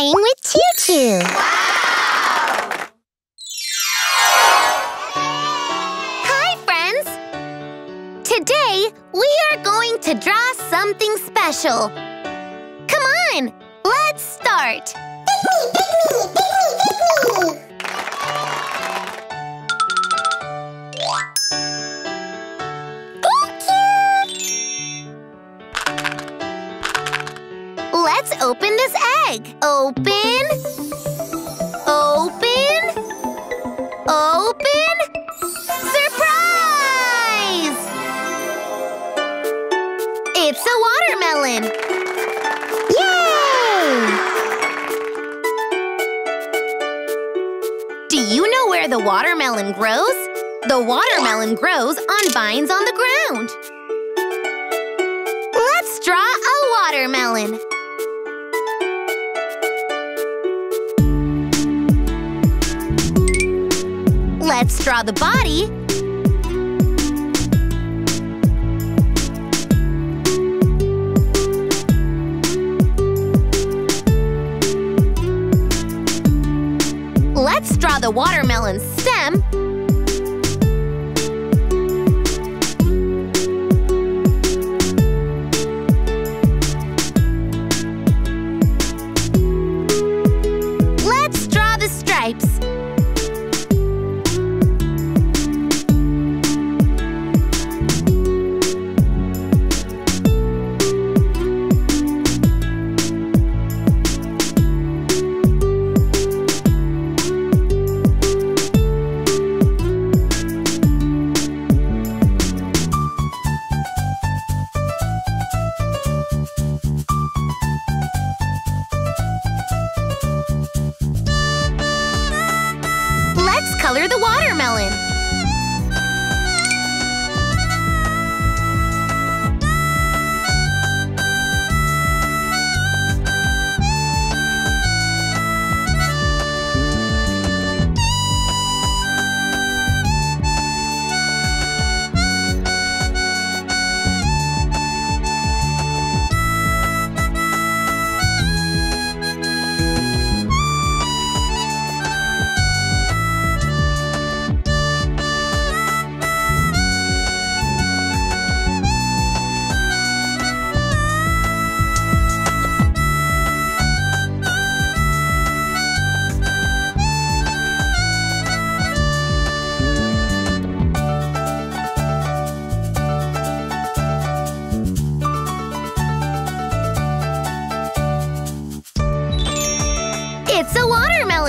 Flying with Choo Choo. Hi, friends. Today, we are going to draw something special. Come on, let's start. Egg. Open. Open. Open. Surprise! It's a watermelon. Yay! Do you know where the watermelon grows? The watermelon grows on vines on the ground. Let's draw a watermelon. Let's draw the body. Let's draw the watermelon stem.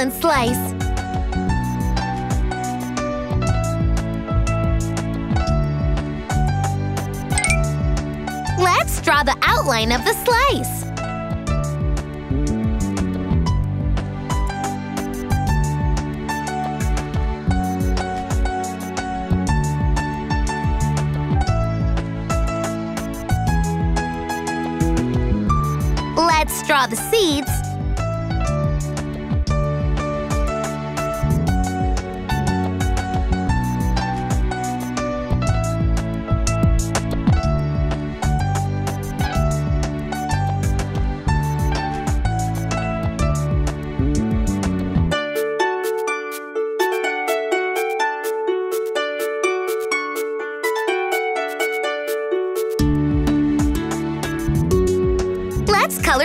Watermelon slice. Let's draw the outline of the slice.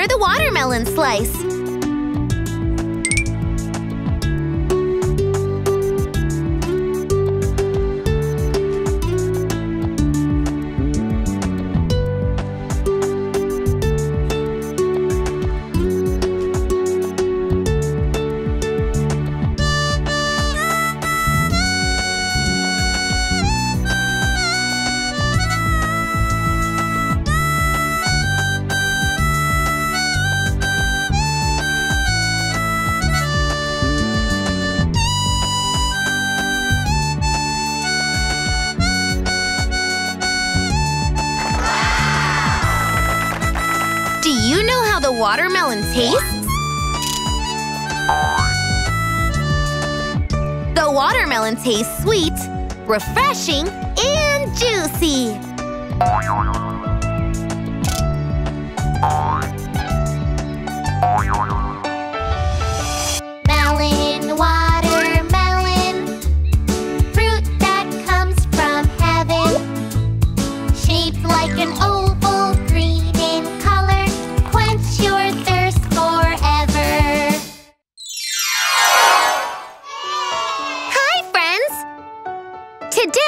The watermelon slice. Watermelon tastes? The watermelon tastes sweet, refreshing, and juicy.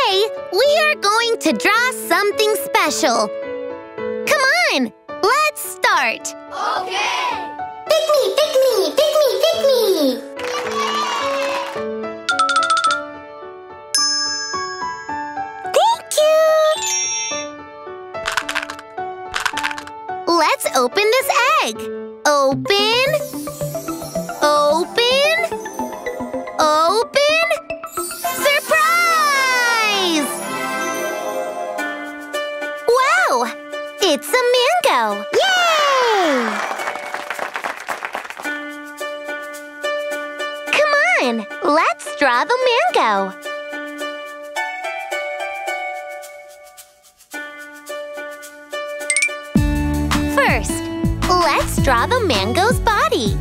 Today, we are going to draw something special. Come on, let's start. Okay. Pick me, pick me, pick me, pick me. Thank you. Let's open this egg. Open. It's a mango! Yay! Come on, let's draw the mango. First, let's draw the mango's body.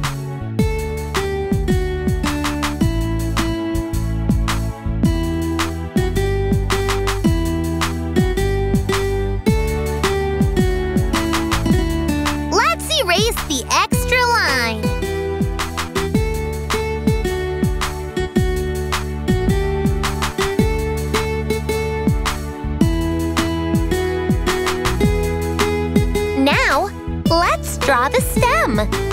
Draw the stem.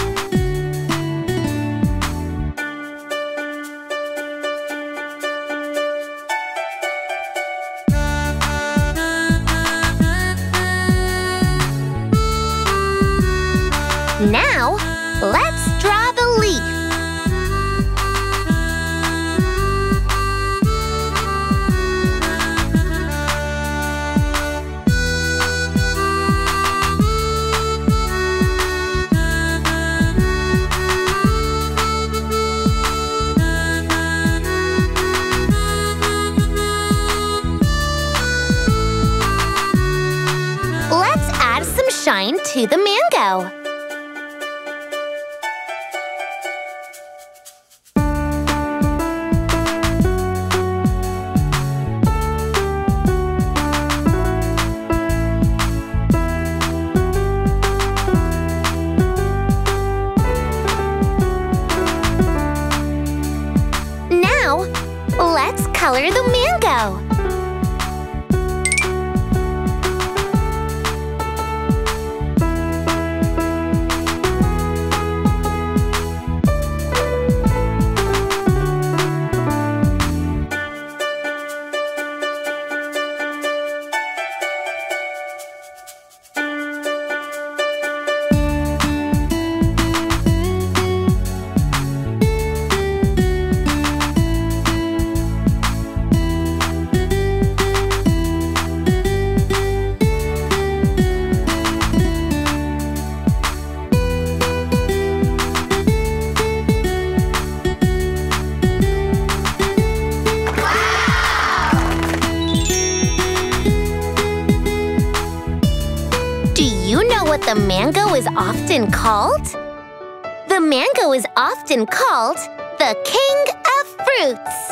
Shine to the mango. Now, let's color the. The mango is often called? The mango is often called the king of fruits.